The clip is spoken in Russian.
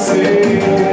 сердце.